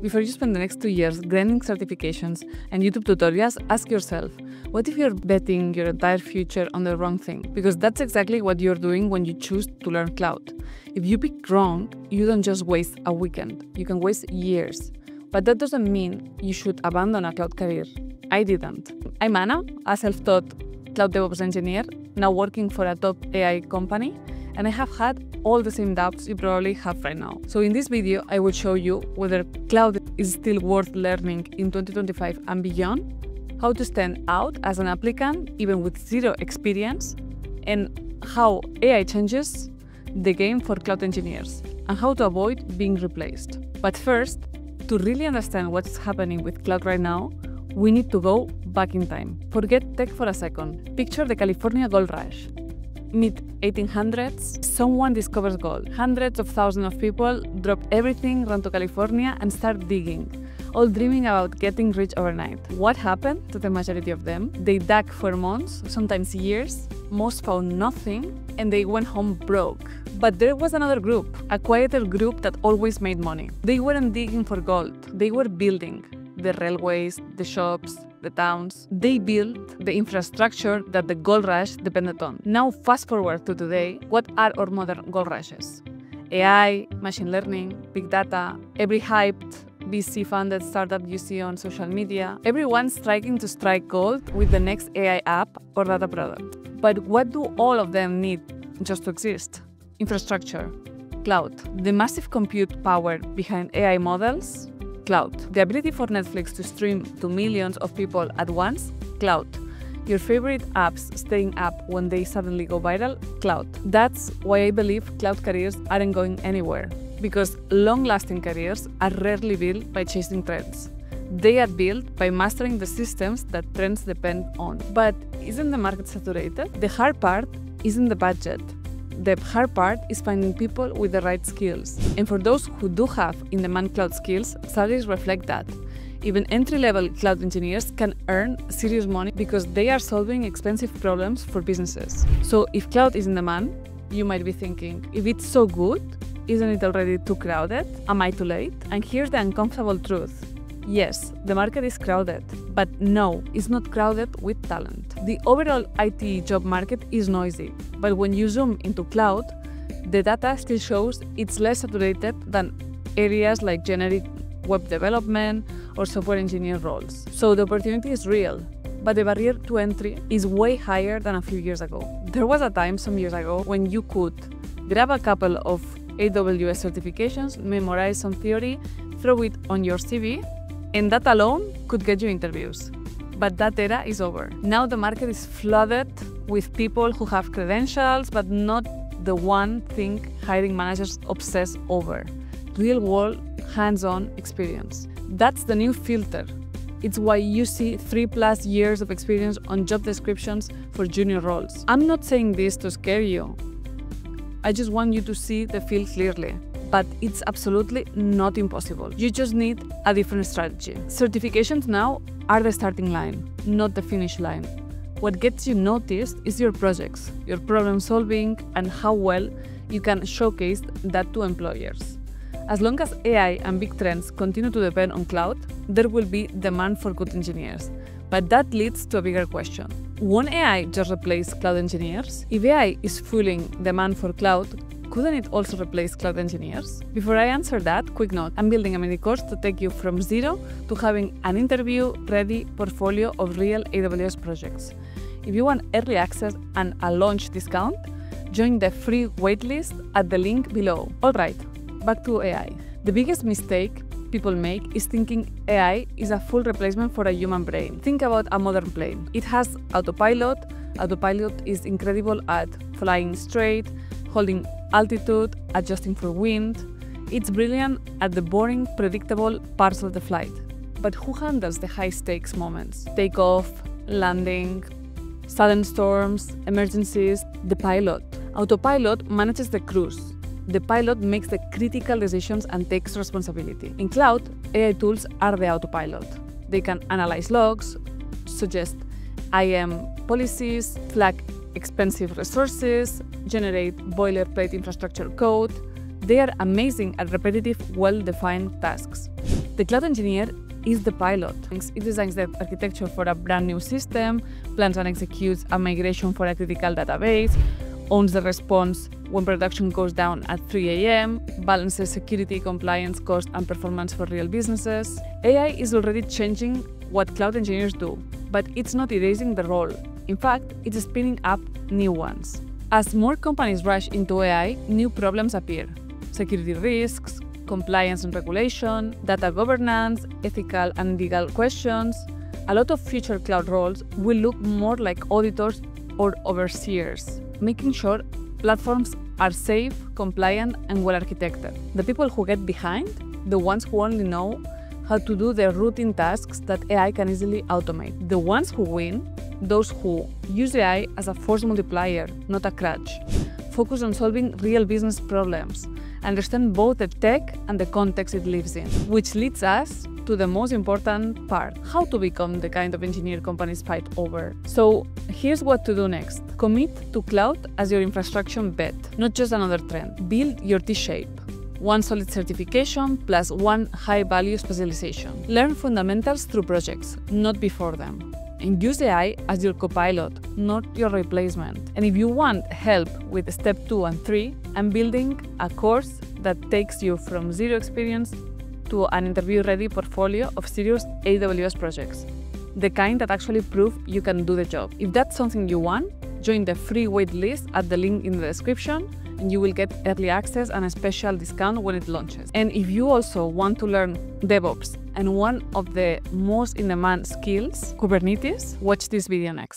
Before you spend the next two years grinding certifications and YouTube tutorials, ask yourself what if you're betting your entire future on the wrong thing? Because that's exactly what you're doing when you choose to learn cloud. If you pick wrong, you don't just waste a weekend, you can waste years. But that doesn't mean you should abandon a cloud career. I didn't. I'm Ana, a self taught cloud DevOps engineer, now working for a top AI company, and I have had all the same doubts you probably have right now. So in this video, I will show you whether cloud is still worth learning in 2025 and beyond, how to stand out as an applicant even with zero experience, and how AI changes the game for cloud engineers, and how to avoid being replaced. But first, to really understand what's happening with cloud right now, we need to go back in time. Forget tech for a second. Picture the California gold rush mid 1800s, someone discovers gold. Hundreds of thousands of people drop everything, run to California, and start digging, all dreaming about getting rich overnight. What happened to the majority of them? They dug for months, sometimes years, most found nothing, and they went home broke. But there was another group, a quieter group that always made money. They weren't digging for gold, they were building the railways, the shops, the towns. They built the infrastructure that the gold rush depended on. Now, fast forward to today, what are our modern gold rushes? AI, machine learning, big data, every hyped VC funded startup you see on social media. Everyone's striking to strike gold with the next AI app or data product. But what do all of them need just to exist? Infrastructure, cloud, the massive compute power behind AI models, cloud. The ability for Netflix to stream to millions of people at once, cloud. Your favorite apps staying up when they suddenly go viral, cloud. That's why I believe cloud careers aren't going anywhere, because long lasting careers are rarely built by chasing trends. They are built by mastering the systems that trends depend on. But isn't the market saturated? The hard part isn't the budget. The hard part is finding people with the right skills. And for those who do have in-demand cloud skills, salaries reflect that. Even entry-level cloud engineers can earn serious money because they are solving expensive problems for businesses. So if cloud is in demand, you might be thinking, if it's so good, isn't it already too crowded? Am I too late? And here's the uncomfortable truth. Yes, the market is crowded, but no, it's not crowded with talent. The overall IT job market is noisy, but when you zoom into cloud, the data still shows it's less saturated than areas like generic web development or software engineer roles. So the opportunity is real, but the barrier to entry is way higher than a few years ago. There was a time some years ago when you could grab a couple of AWS certifications, memorize some theory, throw it on your CV, and that alone could get you interviews. But that era is over. Now the market is flooded with people who have credentials, but not the one thing hiring managers obsess over real world, hands on experience. That's the new filter. It's why you see three plus years of experience on job descriptions for junior roles. I'm not saying this to scare you. I just want you to see the field clearly but it's absolutely not impossible. You just need a different strategy. Certifications now are the starting line, not the finish line. What gets you noticed is your projects, your problem solving, and how well you can showcase that to employers. As long as AI and big trends continue to depend on cloud, there will be demand for good engineers. But that leads to a bigger question. Won't AI just replace cloud engineers? If AI is fueling demand for cloud, couldn't it also replace cloud engineers? Before I answer that, quick note I'm building a mini course to take you from zero to having an interview ready portfolio of real AWS projects. If you want early access and a launch discount, join the free waitlist at the link below. Alright, back to AI. The biggest mistake people make is thinking AI is a full replacement for a human brain. Think about a modern plane. It has autopilot. Autopilot is incredible at flying straight, holding altitude, adjusting for wind. It's brilliant at the boring, predictable parts of the flight. But who handles the high stakes moments? Takeoff, landing, sudden storms, emergencies, the pilot. Autopilot manages the cruise. The pilot makes the critical decisions and takes responsibility. In cloud, AI tools are the autopilot. They can analyze logs, suggest IAM policies, flag expensive resources, generate boilerplate infrastructure code, They are amazing at repetitive, well defined tasks. The cloud engineer is the pilot. It designs the architecture for a brand new system, plans and executes a migration for a critical database, owns the response when production goes down at 3 a.m., balances security, compliance, cost, and performance for real businesses. AI is already changing what cloud engineers do, but it's not erasing the role. In fact, it's spinning up new ones. As more companies rush into AI, new problems appear security risks, compliance and regulation, data governance, ethical and legal questions. A lot of future cloud roles will look more like auditors or overseers, making sure platforms are safe, compliant, and well architected. The people who get behind, the ones who only know how to do the routine tasks that AI can easily automate. The ones who win, those who use AI as a force multiplier, not a crutch. Focus on solving real business problems, understand both the tech and the context it lives in, which leads us to the most important part how to become the kind of engineer companies fight over. So, here's what to do next commit to cloud as your infrastructure bet, not just another trend. Build your T shape one solid certification plus one high value specialization. Learn fundamentals through projects, not before them. And use AI as your copilot, not your replacement. And if you want help with step two and three, I'm building a course that takes you from zero experience to an interview ready portfolio of serious AWS projects, the kind that actually prove you can do the job. If that's something you want, join the free wait list at the link in the description and you will get early access and a special discount when it launches. And if you also want to learn DevOps and one of the most in demand skills, Kubernetes, watch this video next.